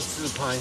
自拍